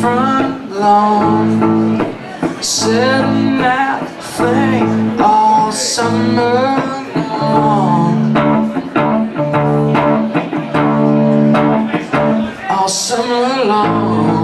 front lawn. Sitting at the flame all summer long. All summer long.